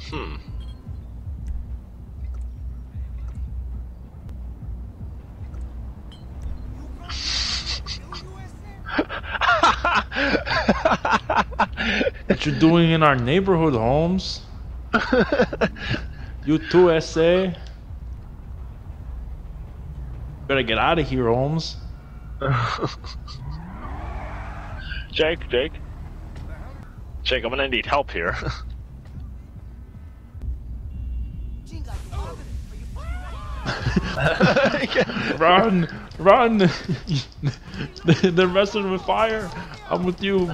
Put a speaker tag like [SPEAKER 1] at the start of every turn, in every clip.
[SPEAKER 1] Hmm.
[SPEAKER 2] What you doing in our neighborhood, Holmes? you too, SA. Better get out of here, Holmes.
[SPEAKER 1] Jake, Jake. Jake, I'm gonna need help here.
[SPEAKER 2] Run! Run! they're messing with fire. I'm with you.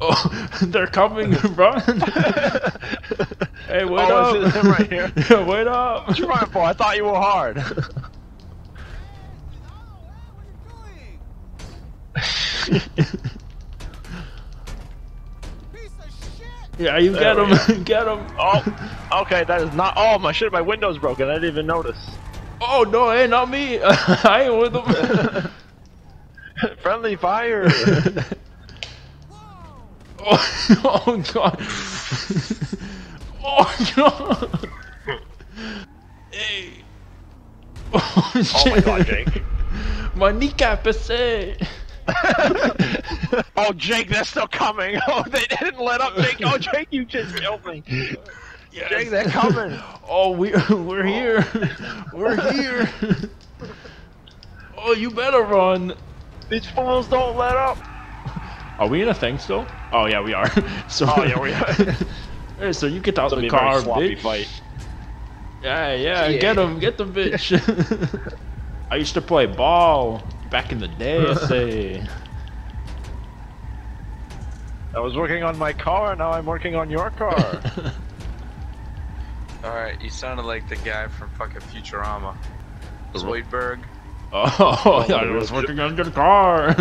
[SPEAKER 2] Oh, they're coming! Run! hey, wait
[SPEAKER 1] Oh,
[SPEAKER 2] up!
[SPEAKER 1] is it them right here?
[SPEAKER 2] yeah, wait up!
[SPEAKER 1] what you running for? I thought you were hard.
[SPEAKER 2] Yeah, you
[SPEAKER 1] There
[SPEAKER 2] get
[SPEAKER 1] we
[SPEAKER 2] him! get him!
[SPEAKER 1] oh, okay, that is not. Oh my shit, my window's broken. I didn't even notice.
[SPEAKER 2] Oh no, hey, not me! I ain't with him.
[SPEAKER 1] Friendly fire.
[SPEAKER 2] oh, oh god! oh god! Hey! Oh,
[SPEAKER 1] oh my god, Jake.
[SPEAKER 2] My kneecap is say.
[SPEAKER 1] oh, Jake, they're still coming. Oh, they didn't let up, Jake. Oh, Jake, you just killed me. Jake, they're coming.
[SPEAKER 2] Oh, we we're here. Oh. We're here. Oh, you better run.
[SPEAKER 1] These fools don't let up.
[SPEAKER 2] Are we in a thing still? Oh yeah, we are. So
[SPEAKER 1] Oh, yeah, we are.
[SPEAKER 2] Hey, so you get out
[SPEAKER 1] It'll
[SPEAKER 2] the
[SPEAKER 1] be a very
[SPEAKER 2] car, bitch.
[SPEAKER 1] fight.
[SPEAKER 2] Yeah, yeah,
[SPEAKER 1] Yeah.
[SPEAKER 2] get him, get the bitch. I used to play ball back in the day. I say.
[SPEAKER 1] I was working on my car, now I'm working on your car.
[SPEAKER 3] Alright, you sounded like the guy from fucking Futurama. Zoidberg.
[SPEAKER 2] Oh, I oh, was working on your car.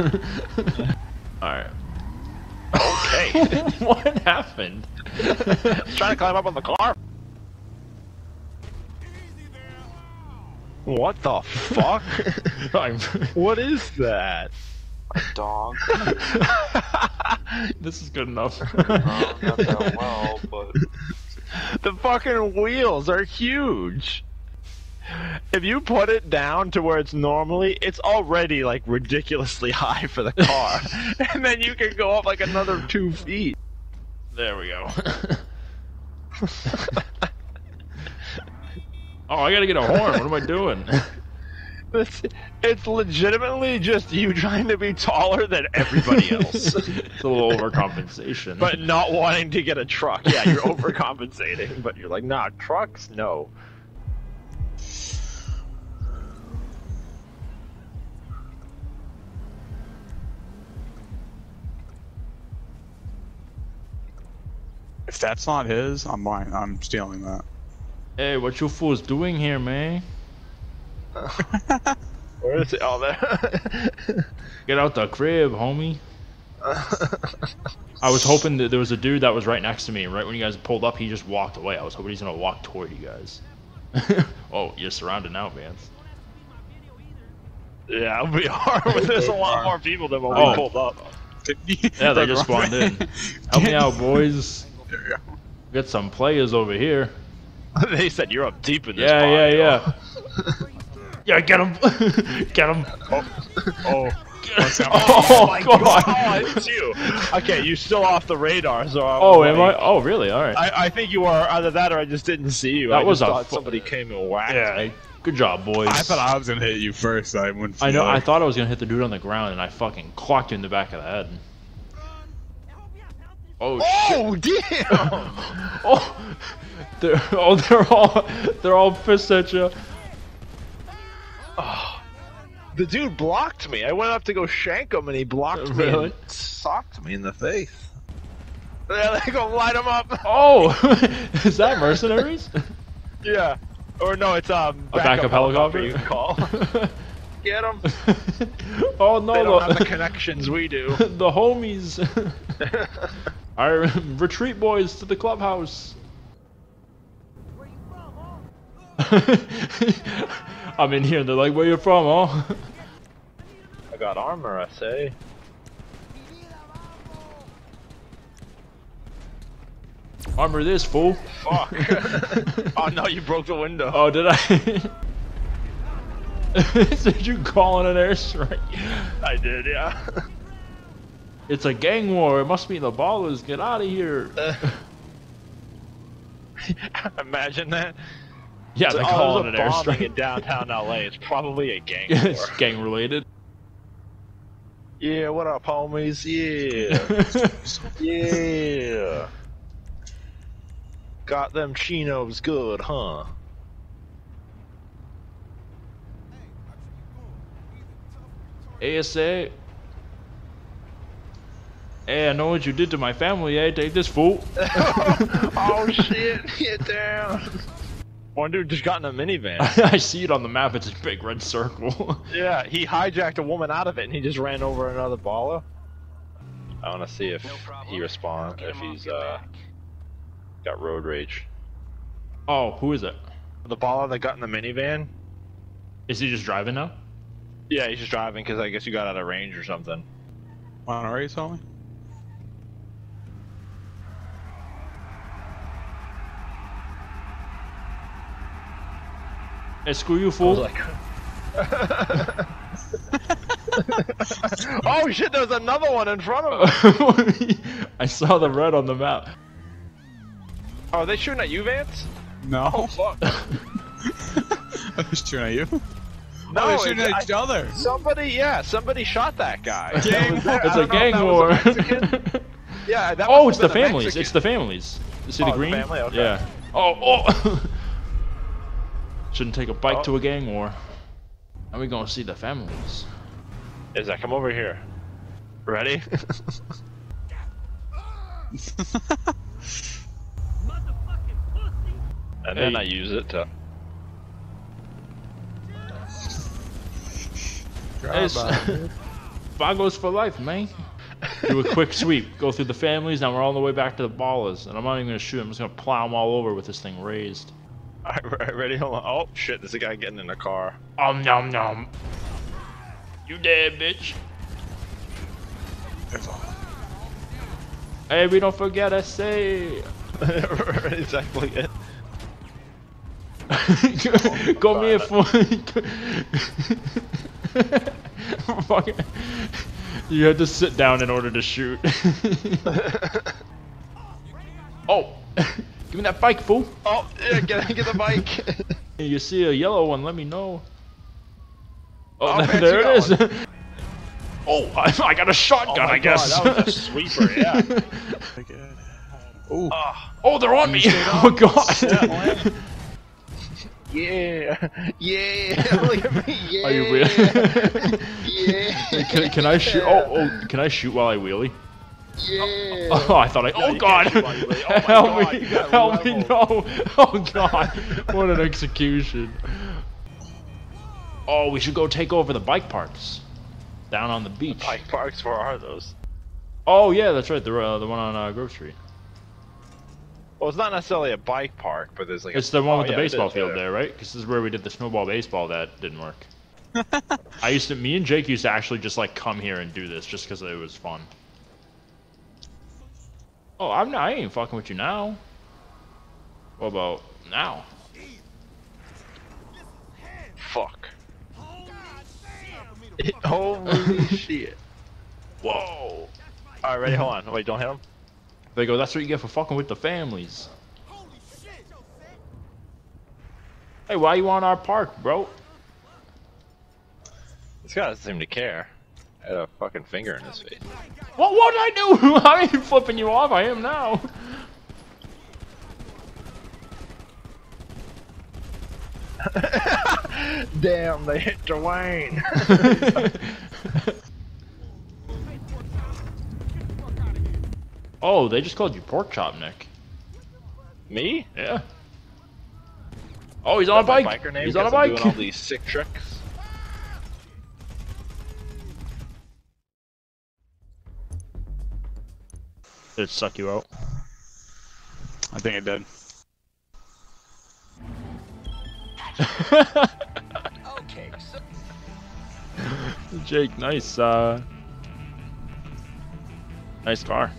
[SPEAKER 2] All right.
[SPEAKER 1] okay.
[SPEAKER 2] what happened?
[SPEAKER 1] I'm trying to climb up on the car. What the fuck?
[SPEAKER 2] I'm-
[SPEAKER 1] what is that?
[SPEAKER 3] Dog.
[SPEAKER 2] this is good enough.
[SPEAKER 3] Oh, not that well, but
[SPEAKER 1] The fucking wheels are huge. If you put it down to where it's normally, it's already like ridiculously high for the car. and then you can go up like another two feet.
[SPEAKER 2] there we go. Oh, I gotta get a horn. What am I doing?
[SPEAKER 1] It's, it's legitimately just you trying to be taller than everybody else.
[SPEAKER 2] it's a little overcompensation.
[SPEAKER 1] but not wanting to get a truck. Yeah, you're overcompensating, but you're like, nah, trucks, no.
[SPEAKER 4] If that's not his, I'm buying. I'm stealing that.
[SPEAKER 2] Hey, what you fools doing here, man?
[SPEAKER 1] Where is it? Oh, there.
[SPEAKER 2] Get out the crib, homie. I was hoping that there was a dude that was right next to me. Right when you guys pulled up, he just walked away. I was hoping he's gonna walk toward you guys. oh, you're surrounded now, Vance.
[SPEAKER 1] yeah, we are. There's a lot more people than when
[SPEAKER 2] Oh.
[SPEAKER 1] we pulled up.
[SPEAKER 2] Yeah, they just spawned in. Help me out, boys.
[SPEAKER 4] There you go.
[SPEAKER 2] Got some players over here.
[SPEAKER 1] they said you're up deep in this
[SPEAKER 2] Yeah,
[SPEAKER 1] pond,
[SPEAKER 2] yeah, yeah. Yeah, get him! get him!
[SPEAKER 1] Oh.
[SPEAKER 2] Oh, oh, oh,
[SPEAKER 1] my
[SPEAKER 2] God!
[SPEAKER 1] Oh, it's you. Okay, you're still off the radar, so I
[SPEAKER 2] Oh,
[SPEAKER 1] was
[SPEAKER 2] am I? Oh, really? All right.
[SPEAKER 1] I, I think you are either that or I just didn't see you.
[SPEAKER 2] That
[SPEAKER 1] I
[SPEAKER 2] was
[SPEAKER 1] just
[SPEAKER 2] a
[SPEAKER 1] thought somebody came and whacked
[SPEAKER 2] Yeah,
[SPEAKER 1] me.
[SPEAKER 2] good job, boys.
[SPEAKER 4] I thought I was gonna hit you first. I wouldn't.
[SPEAKER 2] I know.
[SPEAKER 4] feel
[SPEAKER 2] I thought I was gonna hit the dude on the ground, and I fucking clocked you in the back of the head. Oh, shit.
[SPEAKER 1] Oh damn!
[SPEAKER 2] Oh, they're oh they're all they're all pissed at you. Oh.
[SPEAKER 1] the dude blocked me. I went up to go shank him, and he blocked me
[SPEAKER 2] Really?
[SPEAKER 1] socked me in the face. Yeah, they go light him up.
[SPEAKER 2] Oh, is that mercenaries?
[SPEAKER 1] Yeah. Or no, it's um.
[SPEAKER 2] A backup helicopter?
[SPEAKER 1] You can call. Get them.
[SPEAKER 2] oh no,
[SPEAKER 1] They don't have the
[SPEAKER 2] the,
[SPEAKER 1] connections we do.
[SPEAKER 2] the homies. Our retreat boys to the clubhouse. Where you from, huh? I'm in here and they're like, where you from, huh?
[SPEAKER 1] I got armor, I say.
[SPEAKER 2] Armor this fool.
[SPEAKER 1] Fuck. oh no, you broke the window.
[SPEAKER 2] Oh, did I? did you call in an airstrike?
[SPEAKER 1] I did, yeah.
[SPEAKER 2] It's a gang war. It must be the Ballas. Get out of here.
[SPEAKER 1] Imagine that.
[SPEAKER 2] yeah,
[SPEAKER 1] So,
[SPEAKER 2] they
[SPEAKER 1] oh,
[SPEAKER 2] call it an airstrike.
[SPEAKER 1] in downtown LA. It's probably a gang
[SPEAKER 2] it's
[SPEAKER 1] war.
[SPEAKER 2] gang related.
[SPEAKER 1] Yeah, what up, homies? Yeah, yeah. Got them chinos good, huh?
[SPEAKER 2] ASA. Hey, I know what you did to my family. Hey, take this fool.
[SPEAKER 1] oh shit! Get down. One dude just got in a minivan.
[SPEAKER 2] I see it on the map. It's a big red circle.
[SPEAKER 1] yeah, he hijacked a woman out of it, and he just ran over another baller. I want to see if he responds, if he's uh got road rage.
[SPEAKER 2] oh, who is it?
[SPEAKER 1] The baller that got in the minivan.
[SPEAKER 2] Is he just driving now?
[SPEAKER 1] Yeah, he's just driving because I guess you got out of range or something.
[SPEAKER 4] Want to race, homie?
[SPEAKER 2] Hey, screw you, fool.
[SPEAKER 1] like, oh shit! There's another one in front of us.
[SPEAKER 2] I saw the red on the map.
[SPEAKER 1] Oh, are they shooting at you, Vance?
[SPEAKER 4] No.
[SPEAKER 1] Oh fuck!
[SPEAKER 4] Are they shooting at you?
[SPEAKER 1] No,
[SPEAKER 4] oh, they're shooting
[SPEAKER 1] it's-
[SPEAKER 4] at each other.
[SPEAKER 1] Somebody, yeah, somebody shot that guy.
[SPEAKER 4] Gang
[SPEAKER 1] That was there.
[SPEAKER 2] It's
[SPEAKER 1] I
[SPEAKER 2] a
[SPEAKER 1] don't know if
[SPEAKER 2] gang war.
[SPEAKER 1] a Yeah, that
[SPEAKER 2] oh, it's
[SPEAKER 1] have
[SPEAKER 2] the families.
[SPEAKER 1] Mexican.
[SPEAKER 2] It's the families. You see
[SPEAKER 1] Oh,
[SPEAKER 2] the
[SPEAKER 1] the
[SPEAKER 2] green?
[SPEAKER 1] family? Okay.
[SPEAKER 2] Yeah. Oh, oh. Shouldn't take a bike
[SPEAKER 1] Oh.
[SPEAKER 2] to a gang war. Now we gonna see the families.
[SPEAKER 1] Is that come over here? Ready? and then
[SPEAKER 2] Hey.
[SPEAKER 1] I use it to.
[SPEAKER 2] Hey, s- Vagos for life, man. Do a quick sweep. Go through the families. Now we're all the way back to the Ballas. And I'm not even gonna shoot. I'm just gonna plow them all over with this thing raised.
[SPEAKER 1] Alright, ready? Hold on. Oh shit! There's a guy getting in a car.
[SPEAKER 2] Um nom nom. You dead, bitch. Hey, we don't forget I say.
[SPEAKER 1] exactly it.
[SPEAKER 2] Go me a phone. Fuck it. You had to sit down in order to shoot. oh, give me that bike, fool.
[SPEAKER 1] Oh, yeah, get get the bike.
[SPEAKER 2] You see a yellow one, let me know. Oh, there, it is. oh, I, I got a shotgun,
[SPEAKER 1] oh
[SPEAKER 2] I guess.
[SPEAKER 1] God, that was a sweeper. Yeah. Oh,
[SPEAKER 2] oh, they're on me. Oh god.
[SPEAKER 1] yeah, yeah. Look at me. Yeah.
[SPEAKER 2] Are you real?
[SPEAKER 1] yeah.
[SPEAKER 2] can, can I shoot? Oh, oh, can I shoot while I wheelie?
[SPEAKER 1] Yeah.
[SPEAKER 2] Oh, I thought I.
[SPEAKER 1] No,
[SPEAKER 2] oh
[SPEAKER 1] you
[SPEAKER 2] God!
[SPEAKER 1] can't shoot while you. Oh
[SPEAKER 2] help
[SPEAKER 1] God,
[SPEAKER 2] me!
[SPEAKER 1] you got
[SPEAKER 2] Help me! No! Oh God! What an execution! Oh, we should go take over the bike parks down on the beach.
[SPEAKER 1] Bike parks. Where are those?
[SPEAKER 2] Oh yeah, that's right. The uh, the one on uh, Grove Street.
[SPEAKER 1] Well, it's not necessarily a bike park, but there's like.
[SPEAKER 2] It's
[SPEAKER 1] a,
[SPEAKER 2] the one with the
[SPEAKER 1] yeah,
[SPEAKER 2] baseball
[SPEAKER 1] is
[SPEAKER 2] field there, right? Because this is where we did the snowball baseball. That didn't work. I used to. Me and Jake used to actually just like come here and do this just because it was fun. Oh, I'm not. I ain't fucking with you now. What about now?
[SPEAKER 1] Fuck. Holy shit. Whoa. Alright, ready? Hold on. Wait, don't hit him.
[SPEAKER 2] They go. That's what you get for fucking with the families. Hey, why you on our park, bro?
[SPEAKER 1] This guy doesn't seem to care. Had a fucking finger in his face.
[SPEAKER 2] What? What did I do? I ain't flipping you off. I am now.
[SPEAKER 1] Damn, they hit Dwayne.
[SPEAKER 2] oh, they just called you pork chop, Nick.
[SPEAKER 1] Me?
[SPEAKER 2] Yeah. Oh, he's on a
[SPEAKER 1] That's my
[SPEAKER 2] bike.
[SPEAKER 1] biker name
[SPEAKER 2] He's on a
[SPEAKER 1] 'cause I'm
[SPEAKER 2] bike.
[SPEAKER 1] Doing all these sick tricks.
[SPEAKER 2] Did it suck you out?
[SPEAKER 4] I think it did.
[SPEAKER 3] Okay, so
[SPEAKER 2] Jake, nice, uh, nice car.